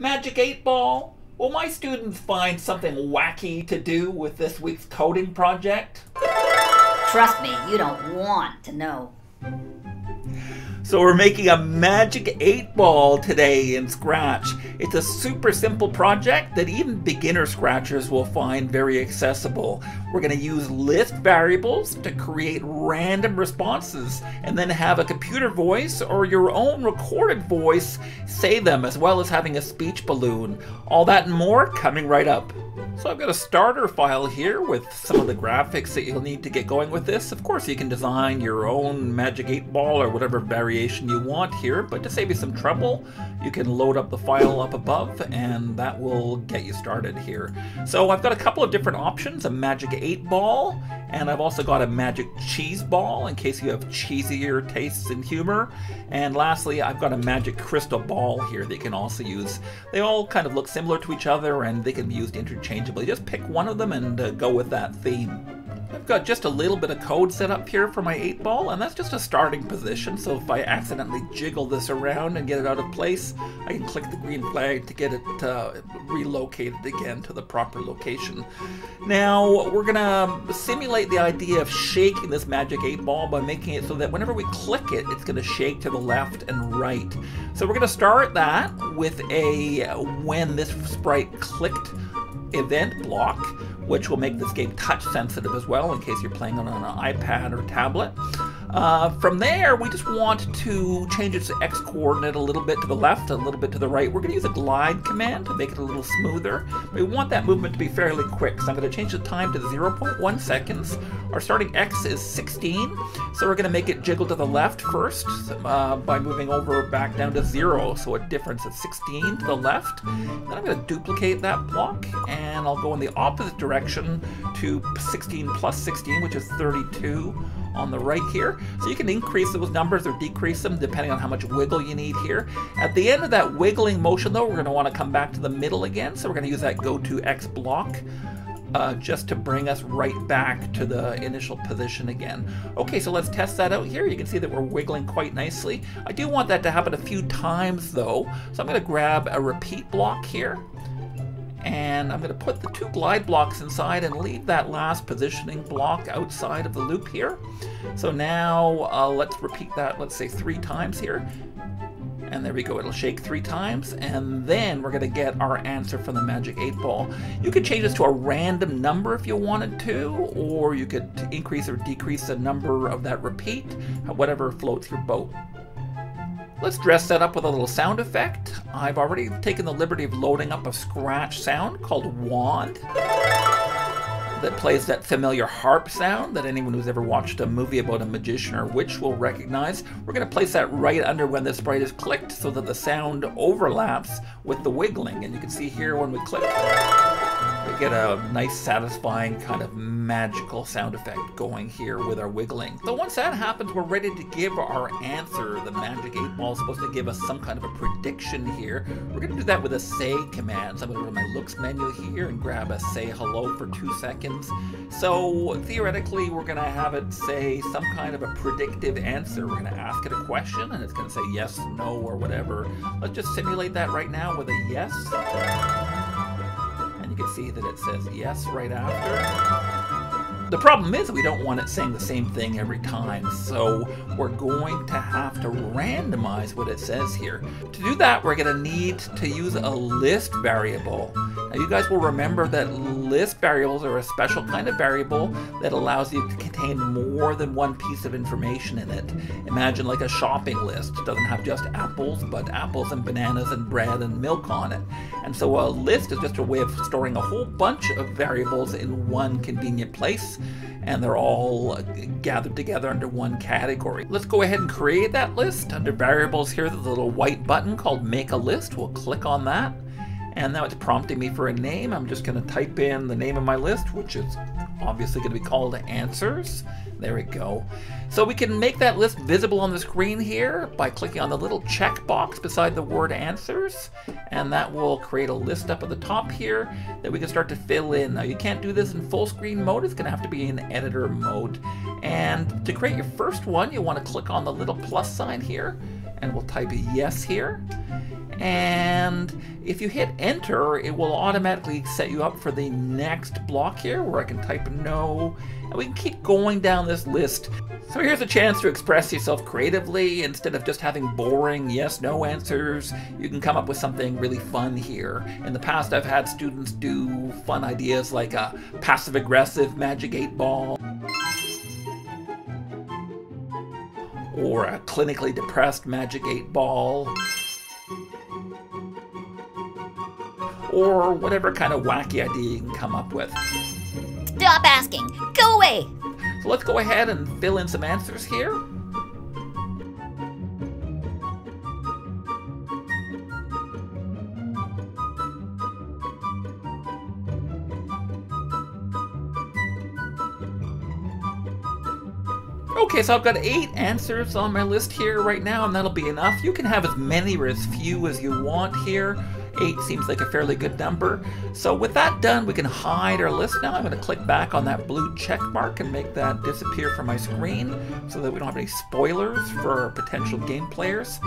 Magic 8 Ball, will my students find something wacky to do with this week's coding project? Trust me, you don't want to know. So we're making a magic 8 ball today in Scratch. It's a super simple project that even beginner scratchers will find very accessible. We're going to use list variables to create random responses and then have a computer voice or your own recorded voice say them as well as having a speech balloon. All that and more coming right up. So I've got a starter file here with some of the graphics that you'll need to get going with this. Of course, you can design your own Magic 8 Ball or whatever variation you want here, but to save you some trouble, you can load up the file up above and that will get you started here. So I've got a couple of different options, a Magic 8 Ball, and I've also got a Magic Cheese Ball in case you have cheesier tastes and humor. And lastly, I've got a Magic Crystal Ball here that you can also use. They all kind of look similar to each other and they can be used interchangeably interchangeably. Just pick one of them and uh, go with that theme. I've got just a little bit of code set up here for my 8 ball, and that's just a starting position, so if I accidentally jiggle this around and get it out of place, I can click the green flag to get it uh, relocated again to the proper location. Now, we're going to simulate the idea of shaking this magic 8 ball by making it so that whenever we click it, it's going to shake to the left and right. So we're going to start that with a when this sprite clicked event block, which will make this game touch sensitive as well in case you're playing it on an iPad or tablet. Uh, from there, we just want to change its x coordinate a little bit to the left, a little bit to the right. We're going to use a glide command to make it a little smoother. We want that movement to be fairly quick, so I'm going to change the time to 0.1 seconds. Our starting x is 16, so we're going to make it jiggle to the left first uh, by moving over back down to 0, so a difference of 16 to the left. Then I'm going to duplicate that block, and I'll go in the opposite direction to 16 plus 16, which is 32 on the right here. So you can increase those numbers or decrease them depending on how much wiggle you need here. At the end of that wiggling motion though, we're going to want to come back to the middle again. So we're going to use that go to X block. Uh, just to bring us right back to the initial position again. Okay, so let's test that out here. You can see that we're wiggling quite nicely. I do want that to happen a few times though, so I'm going to grab a repeat block here and I'm going to put the two glide blocks inside and leave that last positioning block outside of the loop here. So now uh, let's repeat that, let's say three times here. And there we go, it'll shake three times, and then we're gonna get our answer from the Magic 8 Ball. You could change this to a random number if you wanted to, or you could increase or decrease the number of that repeat, whatever floats your boat. Let's dress that up with a little sound effect. I've already taken the liberty of loading up a scratch sound called Wand that plays that familiar harp sound that anyone who's ever watched a movie about a magician or witch will recognize. We're going to place that right under when the sprite is clicked so that the sound overlaps with the wiggling. And you can see here when we click, get a nice satisfying kind of magical sound effect going here with our wiggling. So once that happens, we're ready to give our answer. The magic 8 ball is supposed to give us some kind of a prediction here. We're going to do that with a say command. So I'm going to go to my looks menu here and grab a say hello for two seconds. So theoretically, we're going to have it say some kind of a predictive answer. We're going to ask it a question and it's going to say yes, no, or whatever. Let's just simulate that right now with a yes. Can see that it says yes right after. The problem is we don't want it saying the same thing every time, so we're going to have to randomize what it says here. To do that, we're going to need to use a list variable. Now you guys will remember that list variables are a special kind of variable that allows you to contain more than one piece of information in it. Imagine like a shopping list. It doesn't have just apples, but apples and bananas and bread and milk on it. And so a list is just a way of storing a whole bunch of variables in one convenient place and they're all gathered together under one category. Let's go ahead and create that list. Under variables here, there's a little white button called make a list. We'll click on that. And now it's prompting me for a name. I'm just going to type in the name of my list, which is obviously going to be called answers. There we go. So we can make that list visible on the screen here by clicking on the little checkbox beside the word answers. And that will create a list up at the top here that we can start to fill in. Now you can't do this in full screen mode. It's going to have to be in editor mode. And to create your first one, you want to click on the little plus sign here. And we'll type yes here And if you hit enter, it will automatically set you up for the next block here where I can type no. And we can keep going down this list. So here's a chance to express yourself creatively. Instead of just having boring yes, no answers, you can come up with something really fun here. In the past, I've had students do fun ideas like a passive aggressive magic 8 ball. Or a clinically depressed magic 8 ball. Or whatever kind of wacky idea you can come up with. Stop asking! Go away! So let's go ahead and fill in some answers here. Okay, so I've got eight answers on my list here right now, and that'll be enough. You can have as many or as few as you want here. 8 seems like a fairly good number. So with that done, we can hide our list now. I'm going to click back on that blue check mark and make that disappear from my screen so that we don't have any spoilers for potential game players.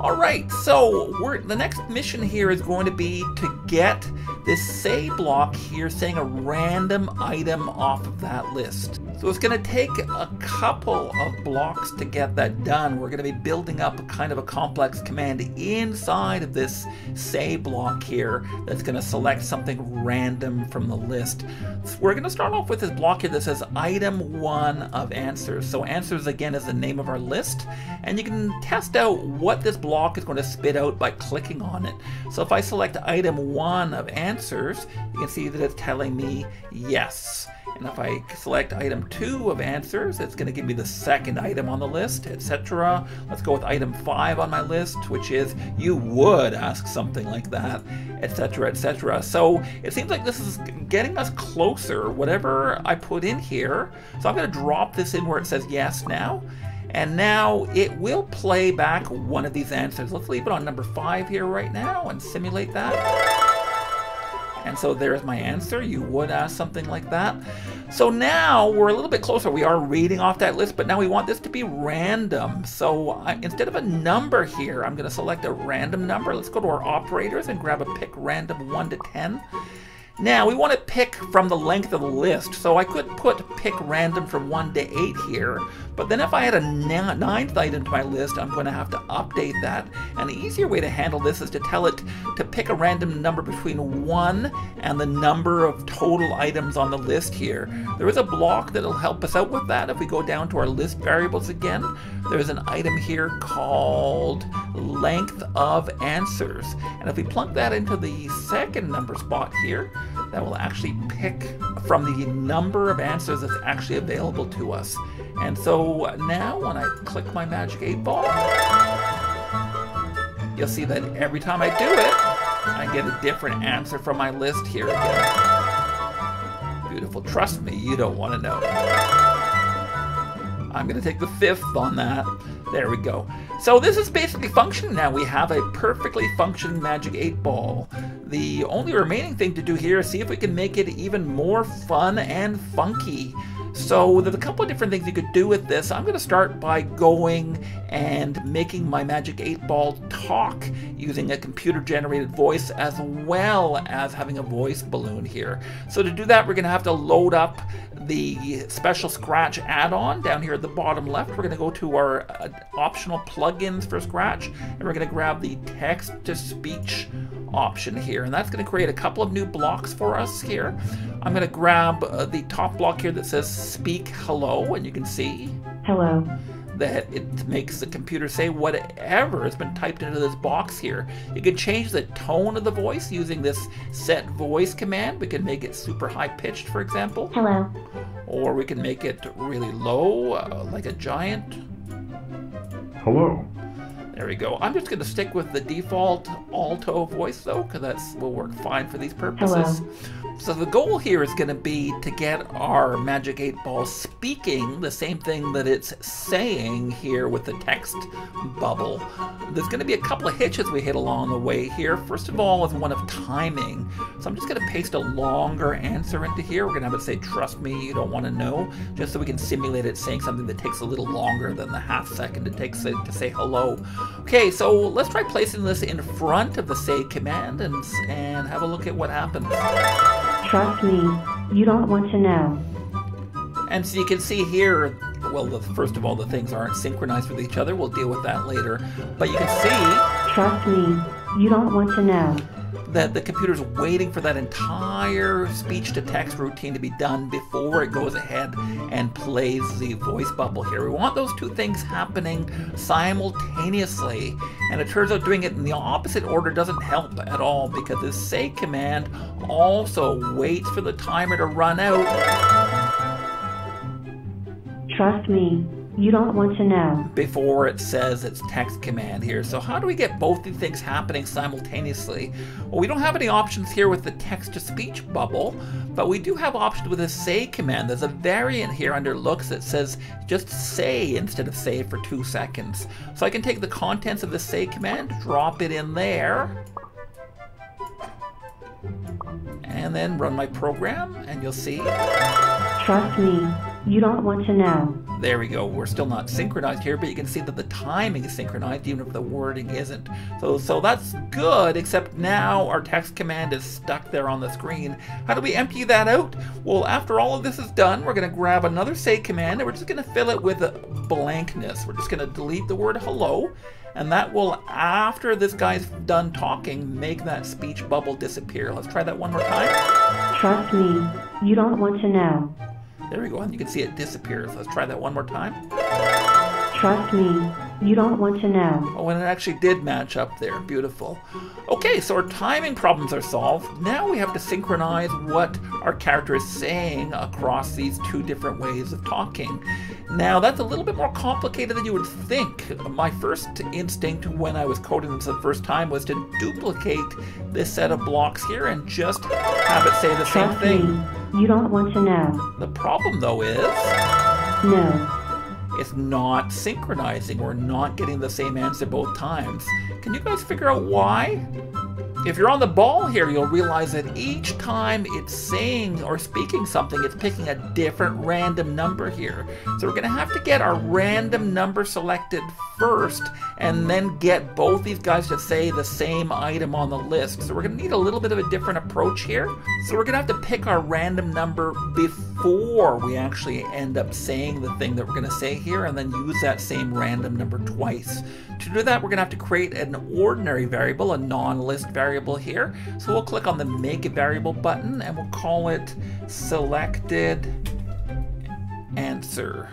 All right, so the next mission here is going to be to get this say block here saying a random item off of that list. So it's going to take a couple of blocks to get that done. We're going to be building up a kind of a complex command inside of this say block here that's going to select something random from the list. So we're going to start off with this block here that says item one of answers. So answers again is the name of our list and you can test out what this block is going to spit out by clicking on it. So if I select item one of answers, you can see that it's telling me yes. And if I select item two of answers, it's going to give me the second item on the list, etc. Let's go with item five on my list, which is you would ask something like that, etc., etc. So it seems like this is getting us closer, whatever I put in here. So I'm going to drop this in where it says yes now. And now it will play back one of these answers. Let's leave it on number five here right now and simulate that. And so there's my answer. You would ask something like that. So now we're a little bit closer. We are reading off that list, but now we want this to be random. So I, instead of a number here, I'm going to select a random number. Let's go to our operators and grab a pick random 1 to 10. Now, we want to pick from the length of the list, so I could put pick random from 1 to 8 here, but then if I add a ninth item to my list, I'm going to have to update that. And the easier way to handle this is to tell it to pick a random number between 1 and the number of total items on the list here. There is a block that'll help us out with that. If we go down to our list variables again, there's an item here called length of answers. And if we plunk that into the second number spot here, that will actually pick from the number of answers that's actually available to us. And so now when I click my magic 8 ball, you'll see that every time I do it, I get a different answer from my list here again. Beautiful. Trust me, you don't want to know. I'm going to take the fifth on that. There we go. So this is basically functioning now. We have a perfectly functioning Magic 8 Ball. The only remaining thing to do here is see if we can make it even more fun and funky. So there's a couple of different things you could do with this. I'm going to start by going and making my Magic 8 Ball talk using a computer generated voice as well as having a voice balloon here. So to do that we're going to have to load up the special Scratch add-on down here at the bottom left. We're going to go to our uh, optional plugins for Scratch and we're going to grab the text-to-speech option here and that's going to create a couple of new blocks for us here. I'm going to grab uh, the top block here that says speak hello and you can see hello that it makes the computer say whatever has been typed into this box here. You can change the tone of the voice using this set voice command. We can make it super high pitched, for example. Hello. Or we can make it really low, uh, like a giant. Hello. There we go. I'm just going to stick with the default alto voice though, because that will work fine for these purposes. Hello. So the goal here is going to be to get our Magic 8 Ball speaking the same thing that it's saying here with the text bubble. There's going to be a couple of hitches we hit along the way here. First of all is one of timing. So I'm just going to paste a longer answer into here. We're going to have it say, trust me, you don't want to know, just so we can simulate it saying something that takes a little longer than the half second it takes to say hello. Okay, so let's try placing this in front of the say command and, and have a look at what happens. Trust me, you don't want to know. And so you can see here, well, the, first of all, the things aren't synchronized with each other. We'll deal with that later. But you can see Trust me, you don't want to know. That the computer's waiting for that entire speech to text routine to be done before it goes ahead and plays the voice bubble here. We want those two things happening simultaneously, and it turns out doing it in the opposite order doesn't help at all because the say command also waits for the timer to run out Trust me, you don't want to know. before it says its text command here. So how do we get both these things happening simultaneously? Well, we don't have any options here with the text-to-speech bubble, but we do have options with the say command. There's a variant here under looks that says just say instead of say for two seconds. So I can take the contents of the say command, drop it in there, and then run my program, and you'll see Trust me, you don't want to know. There we go. We're still not synchronized here, but you can see that the timing is synchronized even if the wording isn't. So so that's good, except now our text command is stuck there on the screen. How do we empty that out? Well, after all of this is done, we're going to grab another say command and we're just going to fill it with a blankness. We're just going to delete the word hello, and that will, after this guy's done talking, make that speech bubble disappear. Let's try that one more time. Trust me, you don't want to know. There we go, and you can see it disappears. Let's try that one more time. Trust me, you don't want to know. Oh, and it actually did match up there. Beautiful. Okay, so our timing problems are solved. Now we have to synchronize what our character is saying across these two different ways of talking. Now, that's a little bit more complicated than you would think. My first instinct when I was coding this the first time was to duplicate this set of blocks here and just have it say the same thing. You don't want to know. The problem, though, is No. it's not synchronizing. We're not getting the same answer both times. Can you guys figure out why? If you're on the ball here, you'll realize that each time it's saying or speaking something, it's picking a different random number here. So we're going to have to get our random number selected first and then get both these guys to say the same item on the list. So we're going to need a little bit of a different approach here. So we're going to have to pick our random number before we actually end up saying the thing that we're going to say here and then use that same random number twice. To do that, we're going to have to create an ordinary variable, a non-list variable here. So we'll click on the make a variable button and we'll call it selected answer.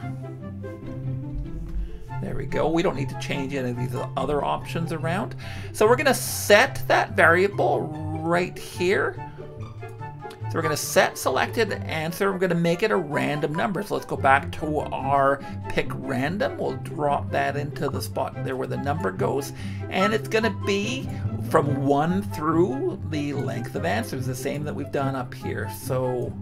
There we go. We don't need to change any of these other options around. So we're going to set that variable right here. So we're going to set selected answer. We're going to make it a random number. So let's go back to our pick random. We'll drop that into the spot there where the number goes. And it's going to be from 1 through the length of answers, the same that we've done up here. So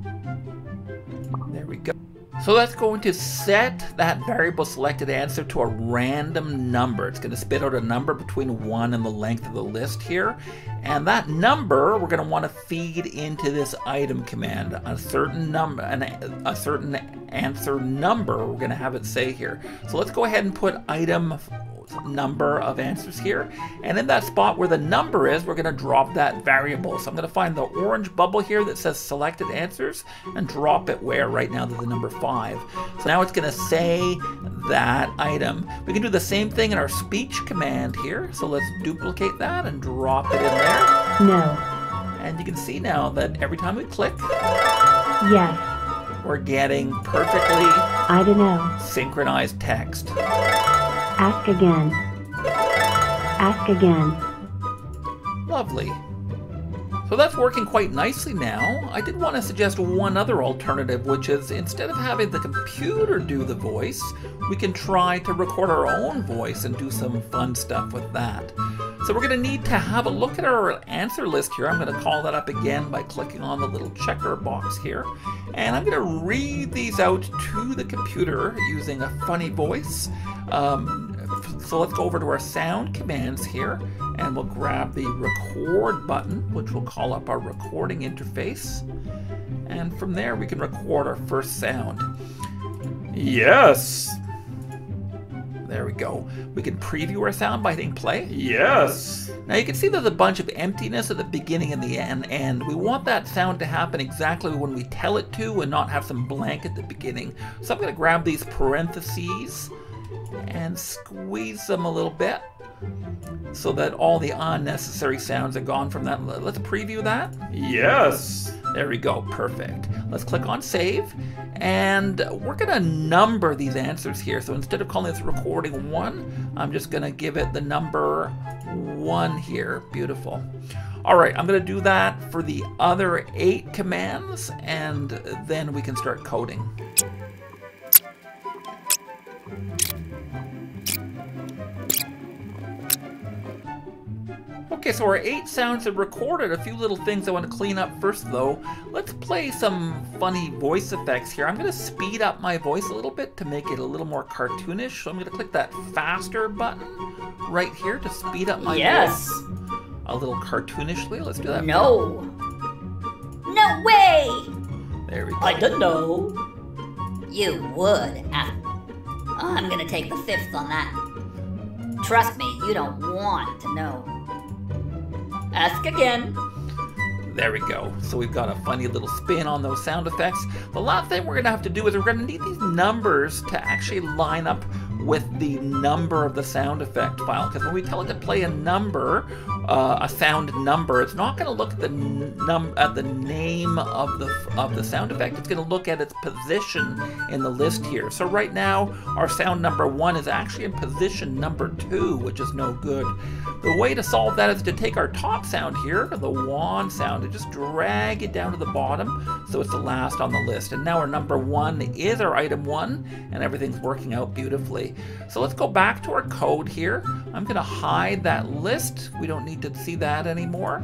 there we go. So that's going to set that variable selected answer to a random number. It's going to spit out a number between 1 and the length of the list here. And that number we're going to want to feed into this item command. A certain number, an, a certain answer number we're going to have it say here. So let's go ahead and put item number of answers here. And in that spot where the number is, we're going to drop that variable. So I'm going to find the orange bubble here that says selected answers and drop it where right now to the number 5. So now it's going to say that item. We can do the same thing in our speech command here. So let's duplicate that and drop it in there. No. And you can see now that every time we click, Yes. we're getting perfectly I don't know. synchronized text. Ask again. Ask again. Lovely. So that's working quite nicely now. I did want to suggest one other alternative, which is instead of having the computer do the voice, we can try to record our own voice and do some fun stuff with that. So we're going to need to have a look at our answer list here. I'm going to call that up again by clicking on the little checker box here. And I'm going to read these out to the computer using a funny voice. Um, so let's go over to our sound commands here and we'll grab the record button, which will call up our recording interface. And from there, we can record our first sound. Yes, There we go. We can preview our sound by hitting play. Yes. Now you can see there's a bunch of emptiness at the beginning and the end, and we want that sound to happen exactly when we tell it to and not have some blank at the beginning. So I'm going to grab these parentheses and squeeze them a little bit so that all the unnecessary sounds are gone from that. Let's preview that. Yes. There we go, perfect. Let's click on save, and we're gonna number these answers here. So instead of calling this recording one, I'm just gonna give it the number one here. Beautiful. All right, I'm gonna do that for the other eight commands, and then we can start coding. Okay, so our eight sounds are recorded. A few little things I want to clean up first, though. Let's play some funny voice effects here. I'm going to speed up my voice a little bit to make it a little more cartoonish. So I'm going to click that faster button right here to speed up my Yes. voice a little cartoonishly. Let's do that. No. No way! There we go. I don't know. You would. Ah. I'm gonna take the fifth on that. Trust me, you don't want to know. Ask again. There we go. So we've got a funny little spin on those sound effects. The last thing we're going to have to do is we're going to need these numbers to actually line up with the number of the sound effect file. Because when we tell it to play a number, uh, a sound number, it's not going to look at the num at the name of the of the sound effect. It's going to look at its position in the list here. So right now, our sound number one is actually in position number two, which is no good. The way to solve that is to take our top sound here, the wand sound, and just drag it down to the bottom so it's the last on the list. And now our number one is our item one, and everything's working out beautifully. So let's go back to our code here. I'm going to hide that list. We don't need to see that anymore.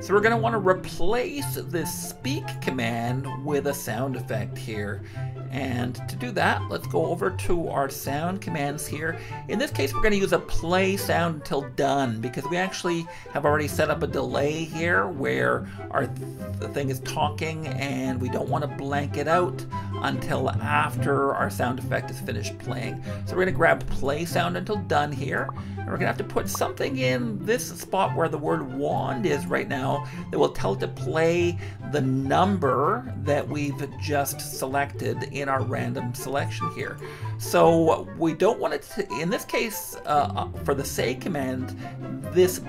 So we're going to want to replace this speak command with a sound effect here. And to do that, let's go over to our sound commands here. In this case, we're going to use a play sound until done because we actually have already set up a delay here where our th thing is talking and we don't want to blank it out until after our sound effect is finished playing. So we're going to grab play sound until done here. And we're going to have to put something in this spot where the word wand is right now that will tell it to play the number that we've just selected in our random selection here. So we don't want it to, in this case, uh, for the say command, this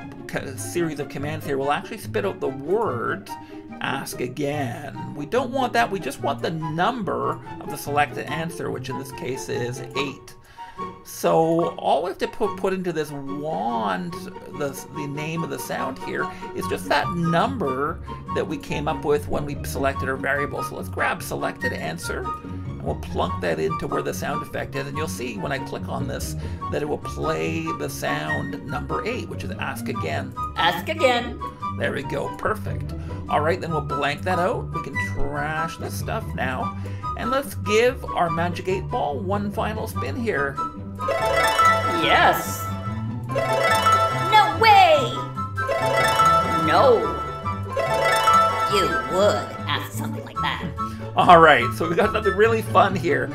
series of commands here will actually spit out the word ask again. We don't want that, we just want the number of the selected answer, which in this case is 8. So all we have to put, put into this wand, the, the name of the sound here, is just that number that we came up with when we selected our variable. So let's grab selected answer, we'll plunk that into where the sound effect is. And you'll see when I click on this that it will play the sound number 8, which is ask again. Ask again. There we go, perfect. All right, then we'll blank that out. We can trash this stuff now. And let's give our Magic 8 Ball one final spin here. Yes. No way! No. You would ask something like that. All right, so we got something really fun here.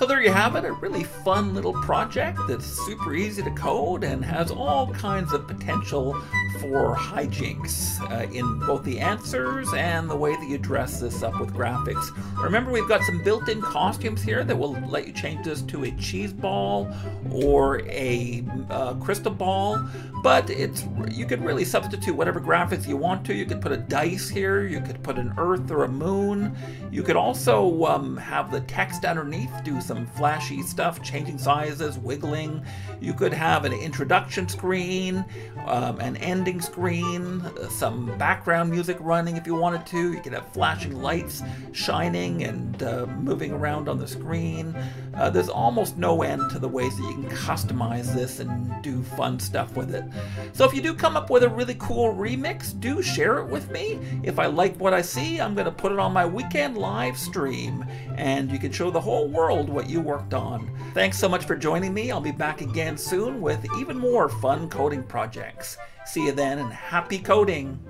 So there you have it, a really fun little project that's super easy to code and has all kinds of potential for hijinks uh, in both the answers and the way that you dress this up with graphics. Remember, we've got some built-in costumes here that will let you change this to a cheese ball or a uh, crystal ball, but it's you could really substitute whatever graphics you want to. You could put a dice here, you could put an earth or a moon. You could also um, have the text underneath do some flashy stuff, changing sizes, wiggling. You could have an introduction screen, um, an ending screen, some background music running if you wanted to. You could have flashing lights shining and uh, moving around on the screen. Uh, there's almost no end to the ways that you can customize this and do fun stuff with it. So if you do come up with a really cool remix, do share it with me. If I like what I see, I'm going to put it on my weekend live stream and you can show the whole world what you worked on. Thanks so much for joining me. I'll be back again soon with even more fun coding projects. See you then and happy coding!